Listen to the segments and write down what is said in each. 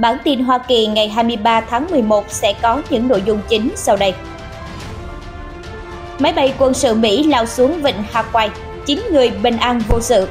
Bản tin Hoa Kỳ ngày 23 tháng 11 sẽ có những nội dung chính sau đây. Máy bay quân sự Mỹ lao xuống vịnh Hawaii, 9 người bình an vô sự.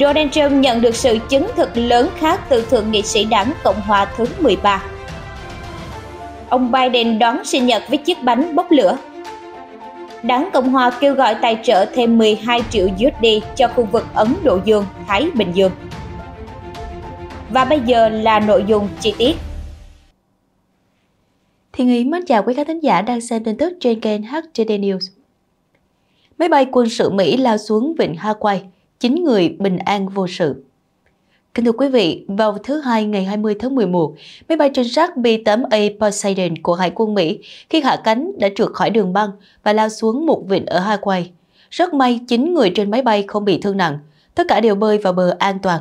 Donald Trump nhận được sự chứng thực lớn khác từ Thượng nghị sĩ đảng Cộng hòa thứ 13. Ông Biden đón sinh nhật với chiếc bánh bốc lửa. Đảng Cộng hòa kêu gọi tài trợ thêm 12 triệu USD cho khu vực Ấn Độ Dương, Thái Bình Dương. Và bây giờ là nội dung chi tiết. Thiên Ý mến chào quý khán thính giả đang xem tin tức trên kênh HTD News. Máy bay quân sự Mỹ lao xuống vịnh Hawaii, 9 người bình an vô sự. Kính thưa quý vị, vào thứ Hai ngày 20 tháng 11, máy bay trinh sát B-8A Poseidon của Hải quân Mỹ khi hạ cánh đã trượt khỏi đường băng và lao xuống một vịnh ở Hawaii. Rất may 9 người trên máy bay không bị thương nặng, tất cả đều bơi vào bờ an toàn.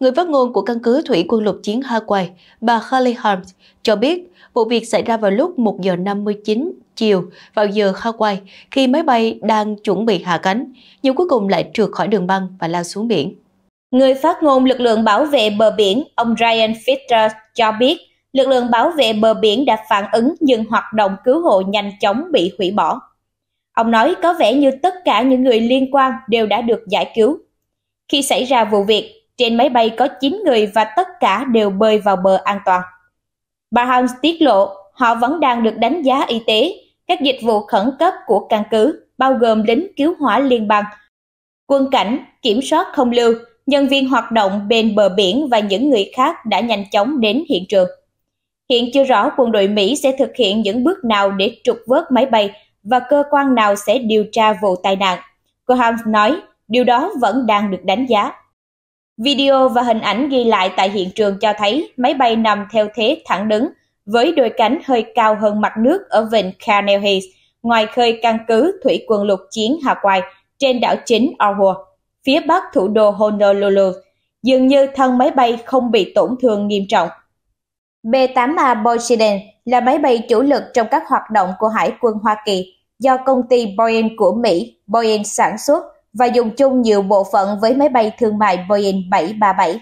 Người phát ngôn của căn cứ thủy quân lục chiến Hawaii, bà Holly Harms, cho biết vụ việc xảy ra vào lúc 1 giờ 59 chiều vào giờ Hawaii khi máy bay đang chuẩn bị hạ cánh, nhưng cuối cùng lại trượt khỏi đường băng và lao xuống biển. Người phát ngôn lực lượng bảo vệ bờ biển, ông Ryan Fitter cho biết, lực lượng bảo vệ bờ biển đã phản ứng nhưng hoạt động cứu hộ nhanh chóng bị hủy bỏ. Ông nói có vẻ như tất cả những người liên quan đều đã được giải cứu. Khi xảy ra vụ việc, trên máy bay có 9 người và tất cả đều bơi vào bờ an toàn. Bà Hans tiết lộ họ vẫn đang được đánh giá y tế, các dịch vụ khẩn cấp của căn cứ, bao gồm lính cứu hỏa liên bang, quân cảnh, kiểm soát không lưu, nhân viên hoạt động bên bờ biển và những người khác đã nhanh chóng đến hiện trường. Hiện chưa rõ quân đội Mỹ sẽ thực hiện những bước nào để trục vớt máy bay và cơ quan nào sẽ điều tra vụ tai nạn. Cô Hans nói, điều đó vẫn đang được đánh giá. Video và hình ảnh ghi lại tại hiện trường cho thấy máy bay nằm theo thế thẳng đứng với đôi cánh hơi cao hơn mặt nước ở vịnh Canal ngoài khơi căn cứ thủy quân lục chiến Hawaii trên đảo chính Oahu, phía bắc thủ đô Honolulu. Dường như thân máy bay không bị tổn thương nghiêm trọng. B-8A Poseidon là máy bay chủ lực trong các hoạt động của Hải quân Hoa Kỳ do công ty Boeing của Mỹ Boeing sản xuất và dùng chung nhiều bộ phận với máy bay thương mại Boeing 737.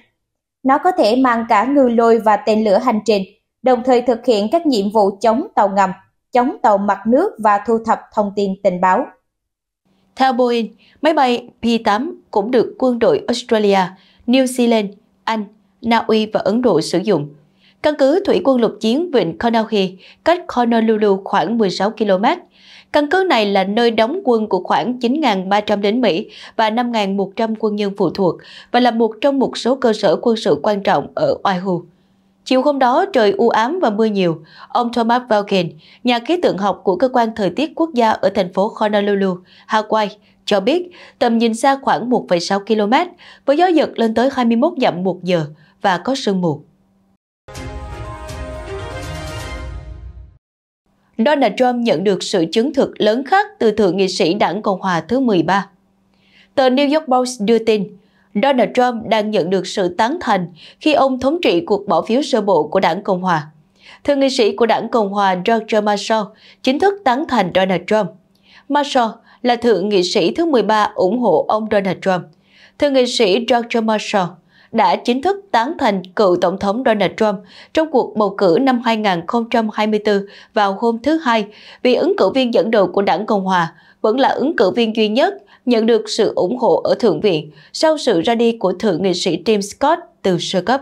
Nó có thể mang cả ngư lôi và tên lửa hành trình, đồng thời thực hiện các nhiệm vụ chống tàu ngầm, chống tàu mặt nước và thu thập thông tin tình báo. Theo Boeing, máy bay P-8 cũng được quân đội Australia, New Zealand, Anh, Na Uy và Ấn Độ sử dụng. Căn cứ thủy quân lục chiến Vịnh Conakry cách Honolulu khoảng 16 km, Căn cứ này là nơi đóng quân của khoảng 9.300 lính Mỹ và 5.100 quân nhân phụ thuộc và là một trong một số cơ sở quân sự quan trọng ở Oahu. Chiều hôm đó trời u ám và mưa nhiều. Ông Thomas Valken, nhà khí tượng học của cơ quan thời tiết quốc gia ở thành phố Honolulu, Hawaii, cho biết tầm nhìn xa khoảng 1,6 km với gió giật lên tới 21 dặm một giờ và có sương mù. Donald Trump nhận được sự chứng thực lớn khác từ Thượng nghị sĩ đảng Cộng hòa thứ 13. Tờ New York Post đưa tin, Donald Trump đang nhận được sự tán thành khi ông thống trị cuộc bỏ phiếu sơ bộ của đảng Cộng hòa. Thượng nghị sĩ của đảng Cộng hòa George Marshall chính thức tán thành Donald Trump. Marshall là thượng nghị sĩ thứ 13 ủng hộ ông Donald Trump. Thượng nghị sĩ George Marshall đã chính thức tán thành cựu Tổng thống Donald Trump trong cuộc bầu cử năm 2024 vào hôm thứ Hai vì ứng cử viên dẫn đầu của đảng Cộng Hòa vẫn là ứng cử viên duy nhất nhận được sự ủng hộ ở Thượng viện sau sự ra đi của Thượng nghị sĩ Tim Scott từ sơ cấp.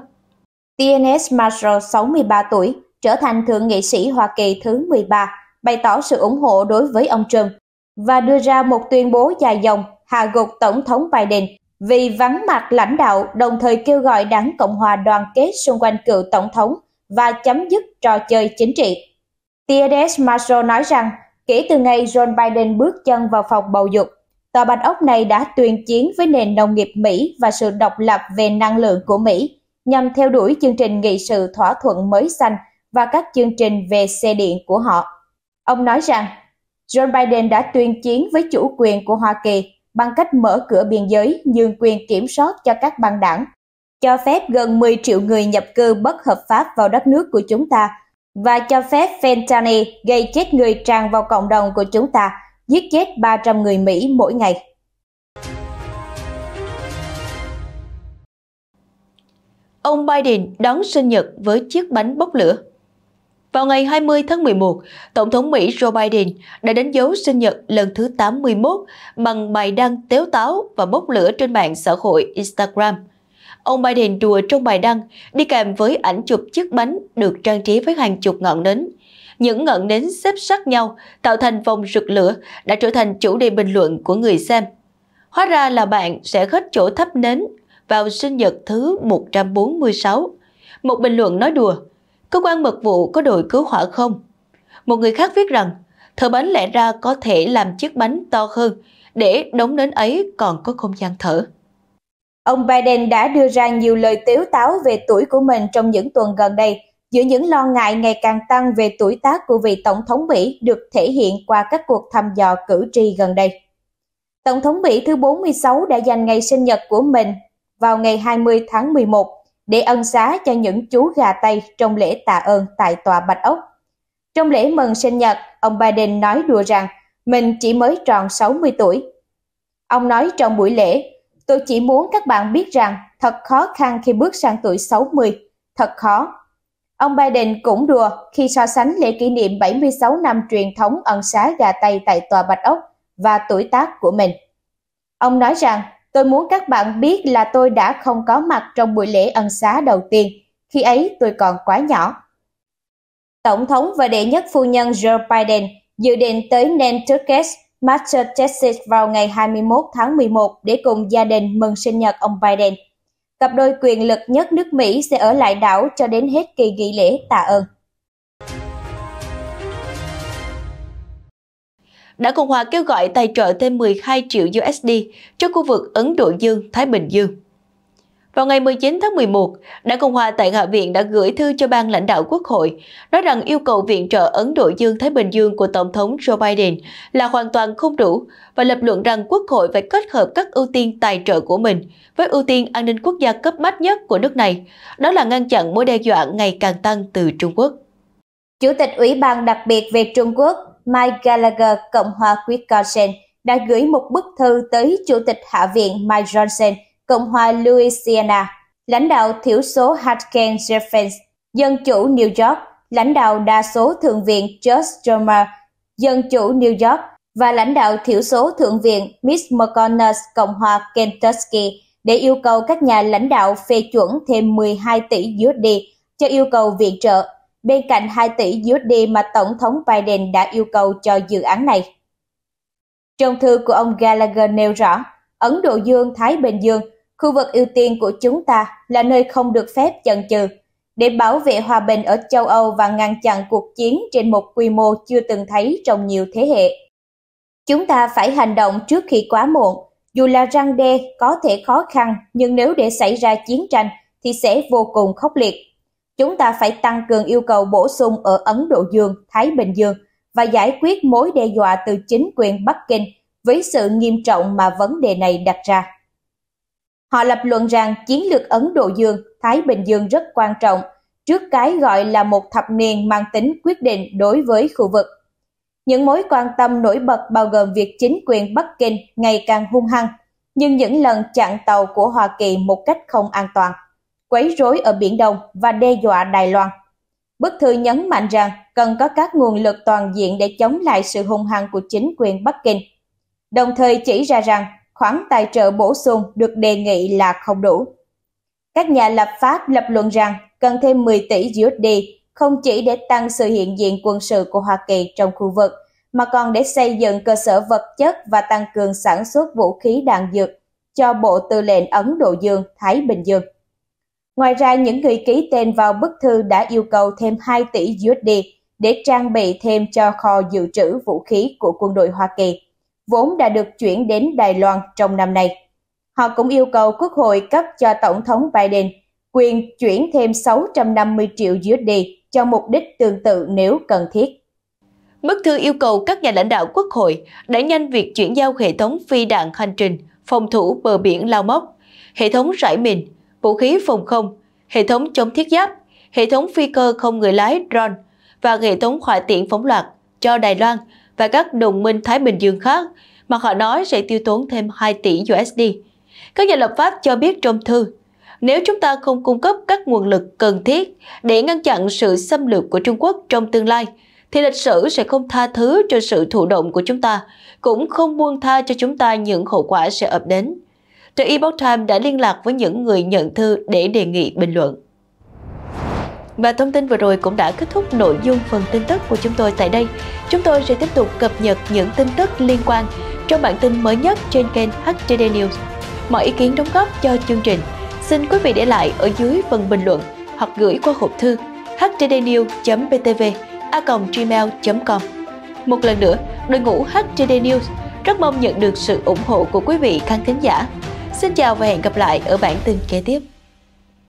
TNS Marshall, 63 tuổi, trở thành Thượng nghị sĩ Hoa Kỳ thứ 13, bày tỏ sự ủng hộ đối với ông Trump và đưa ra một tuyên bố dài dòng hạ gục Tổng thống Biden vì vắng mặt lãnh đạo đồng thời kêu gọi đảng Cộng hòa đoàn kết xung quanh cựu tổng thống và chấm dứt trò chơi chính trị. Tiedes Marshall nói rằng kể từ ngày John Biden bước chân vào phòng bầu dục, Tòa Bạch Ốc này đã tuyên chiến với nền nông nghiệp Mỹ và sự độc lập về năng lượng của Mỹ nhằm theo đuổi chương trình nghị sự thỏa thuận mới xanh và các chương trình về xe điện của họ. Ông nói rằng John Biden đã tuyên chiến với chủ quyền của Hoa Kỳ bằng cách mở cửa biên giới nhường quyền kiểm soát cho các băng đảng, cho phép gần 10 triệu người nhập cư bất hợp pháp vào đất nước của chúng ta và cho phép fentanyl gây chết người tràn vào cộng đồng của chúng ta, giết chết 300 người Mỹ mỗi ngày. ông Biden đón sinh nhật với chiếc bánh bốc lửa. Vào ngày 20 tháng 11, Tổng thống Mỹ Joe Biden đã đánh dấu sinh nhật lần thứ 81 bằng bài đăng tếu táo và bốc lửa trên mạng xã hội Instagram. Ông Biden đùa trong bài đăng đi kèm với ảnh chụp chiếc bánh được trang trí với hàng chục ngọn nến. Những ngọn nến xếp sát nhau tạo thành vòng rực lửa đã trở thành chủ đề bình luận của người xem. Hóa ra là bạn sẽ hết chỗ thắp nến vào sinh nhật thứ 146. Một bình luận nói đùa, cơ quan mật vụ có đội cứu hỏa không? Một người khác viết rằng, thợ bánh lẽ ra có thể làm chiếc bánh to hơn để đống nến ấy còn có không gian thở. Ông Biden đã đưa ra nhiều lời tiếu táo về tuổi của mình trong những tuần gần đây, giữa những lo ngại ngày càng tăng về tuổi tác của vị Tổng thống Mỹ được thể hiện qua các cuộc thăm dò cử tri gần đây. Tổng thống Mỹ thứ 46 đã dành ngày sinh nhật của mình vào ngày 20 tháng 11 để ân xá cho những chú gà Tây trong lễ tạ ơn tại Tòa Bạch Ốc. Trong lễ mừng sinh nhật, ông Biden nói đùa rằng mình chỉ mới tròn 60 tuổi. Ông nói trong buổi lễ, tôi chỉ muốn các bạn biết rằng thật khó khăn khi bước sang tuổi 60, thật khó. Ông Biden cũng đùa khi so sánh lễ kỷ niệm 76 năm truyền thống ân xá gà Tây tại Tòa Bạch Ốc và tuổi tác của mình. Ông nói rằng Tôi muốn các bạn biết là tôi đã không có mặt trong buổi lễ ân xá đầu tiên, khi ấy tôi còn quá nhỏ. Tổng thống và đệ nhất phu nhân Joe Biden dự định tới Nantucket, Massachusetts vào ngày 21 tháng 11 để cùng gia đình mừng sinh nhật ông Biden. Cặp đôi quyền lực nhất nước Mỹ sẽ ở lại đảo cho đến hết kỳ nghỉ lễ tạ ơn. Đã Cộng hòa kêu gọi tài trợ thêm 12 triệu USD cho khu vực Ấn Độ Dương-Thái Bình Dương. Vào ngày 19 tháng 11, Đảng Cộng hòa tại Hạ viện đã gửi thư cho ban lãnh đạo Quốc hội, nói rằng yêu cầu viện trợ Ấn Độ Dương-Thái Bình Dương của Tổng thống Joe Biden là hoàn toàn không đủ và lập luận rằng Quốc hội phải kết hợp các ưu tiên tài trợ của mình với ưu tiên an ninh quốc gia cấp bách nhất của nước này, đó là ngăn chặn mối đe dọa ngày càng tăng từ Trung Quốc. Chủ tịch Ủy ban đặc biệt về Trung Quốc Mike Gallagher, Cộng hòa Wisconsin, đã gửi một bức thư tới Chủ tịch Hạ viện Mike Johnson, Cộng hòa Louisiana, lãnh đạo thiểu số Hatkins Jeffens, Dân chủ New York, lãnh đạo đa số Thượng viện George Stromer, Dân chủ New York và lãnh đạo thiểu số Thượng viện Mitch McConnell, Cộng hòa Kentucky để yêu cầu các nhà lãnh đạo phê chuẩn thêm 12 tỷ USD cho yêu cầu viện trợ bên cạnh 2 tỷ USD mà Tổng thống Biden đã yêu cầu cho dự án này. Trong thư của ông Gallagher nêu rõ, Ấn Độ Dương-Thái Bình Dương, khu vực ưu tiên của chúng ta là nơi không được phép chần chừ để bảo vệ hòa bình ở châu Âu và ngăn chặn cuộc chiến trên một quy mô chưa từng thấy trong nhiều thế hệ. Chúng ta phải hành động trước khi quá muộn, dù là răng đe có thể khó khăn nhưng nếu để xảy ra chiến tranh thì sẽ vô cùng khốc liệt. Chúng ta phải tăng cường yêu cầu bổ sung ở Ấn Độ Dương, Thái Bình Dương và giải quyết mối đe dọa từ chính quyền Bắc Kinh với sự nghiêm trọng mà vấn đề này đặt ra. Họ lập luận rằng chiến lược Ấn Độ Dương, Thái Bình Dương rất quan trọng trước cái gọi là một thập niên mang tính quyết định đối với khu vực. Những mối quan tâm nổi bật bao gồm việc chính quyền Bắc Kinh ngày càng hung hăng, nhưng những lần chặn tàu của Hoa Kỳ một cách không an toàn quấy rối ở Biển Đông và đe dọa Đài Loan. Bức thư nhấn mạnh rằng cần có các nguồn lực toàn diện để chống lại sự hung hăng của chính quyền Bắc Kinh, đồng thời chỉ ra rằng khoản tài trợ bổ sung được đề nghị là không đủ. Các nhà lập pháp lập luận rằng cần thêm 10 tỷ USD không chỉ để tăng sự hiện diện quân sự của Hoa Kỳ trong khu vực, mà còn để xây dựng cơ sở vật chất và tăng cường sản xuất vũ khí đạn dược cho Bộ Tư lệnh Ấn Độ Dương, Thái Bình Dương. Ngoài ra, những người ký tên vào bức thư đã yêu cầu thêm 2 tỷ USD để trang bị thêm cho kho dự trữ vũ khí của quân đội Hoa Kỳ, vốn đã được chuyển đến Đài Loan trong năm nay. Họ cũng yêu cầu Quốc hội cấp cho Tổng thống Biden quyền chuyển thêm 650 triệu USD cho mục đích tương tự nếu cần thiết. Bức thư yêu cầu các nhà lãnh đạo quốc hội đẩy nhanh việc chuyển giao hệ thống phi đạn hành trình, phòng thủ bờ biển lao mốc, hệ thống rải mìn, vũ khí phòng không, hệ thống chống thiết giáp, hệ thống phi cơ không người lái drone và hệ thống hỏa tiễn phóng loạt cho Đài Loan và các đồng minh Thái Bình Dương khác mà họ nói sẽ tiêu tốn thêm 2 tỷ USD. Các nhà lập pháp cho biết trong thư, Nếu chúng ta không cung cấp các nguồn lực cần thiết để ngăn chặn sự xâm lược của Trung Quốc trong tương lai, thì lịch sử sẽ không tha thứ cho sự thụ động của chúng ta, cũng không buông tha cho chúng ta những hậu quả sẽ ập đến. The Epoch Times đã liên lạc với những người nhận thư để đề nghị bình luận. Và thông tin vừa rồi cũng đã kết thúc nội dung phần tin tức của chúng tôi tại đây. Chúng tôi sẽ tiếp tục cập nhật những tin tức liên quan trong bản tin mới nhất trên kênh HTD News. Mọi ý kiến đóng góp cho chương trình, xin quý vị để lại ở dưới phần bình luận hoặc gửi qua hộp thư htdnews.btv a.gmail.com Một lần nữa, đội ngũ HTD News rất mong nhận được sự ủng hộ của quý vị khán thính giả. Xin chào và hẹn gặp lại ở bản tin kế tiếp.